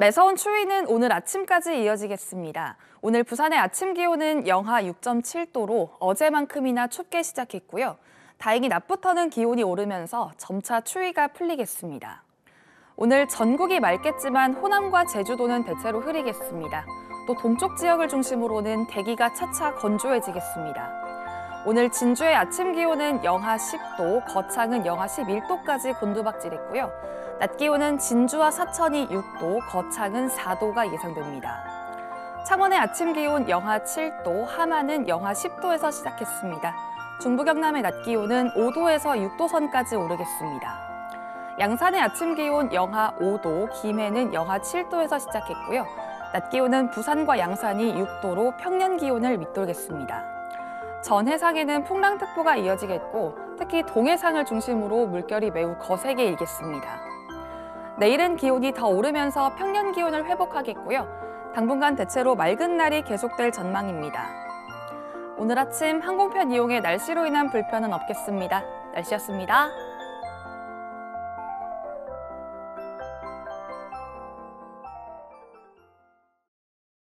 매서운 추위는 오늘 아침까지 이어지겠습니다. 오늘 부산의 아침 기온은 영하 6.7도로 어제만큼이나 춥게 시작했고요. 다행히 낮부터는 기온이 오르면서 점차 추위가 풀리겠습니다. 오늘 전국이 맑겠지만 호남과 제주도는 대체로 흐리겠습니다. 또 동쪽 지역을 중심으로는 대기가 차차 건조해지겠습니다. 오늘 진주의 아침 기온은 영하 10도, 거창은 영하 11도까지 곤두박질했고요. 낮 기온은 진주와 사천이 6도, 거창은 4도가 예상됩니다. 창원의 아침 기온 영하 7도, 함안은 영하 10도에서 시작했습니다. 중부 경남의 낮 기온은 5도에서 6도 선까지 오르겠습니다. 양산의 아침 기온 영하 5도, 김해는 영하 7도에서 시작했고요. 낮 기온은 부산과 양산이 6도로 평년 기온을 밑돌겠습니다. 전 해상에는 풍랑특보가 이어지겠고 특히 동해상을 중심으로 물결이 매우 거세게 일겠습니다. 내일은 기온이 더 오르면서 평년 기온을 회복하겠고요. 당분간 대체로 맑은 날이 계속될 전망입니다. 오늘 아침 항공편 이용에 날씨로 인한 불편은 없겠습니다. 날씨였습니다.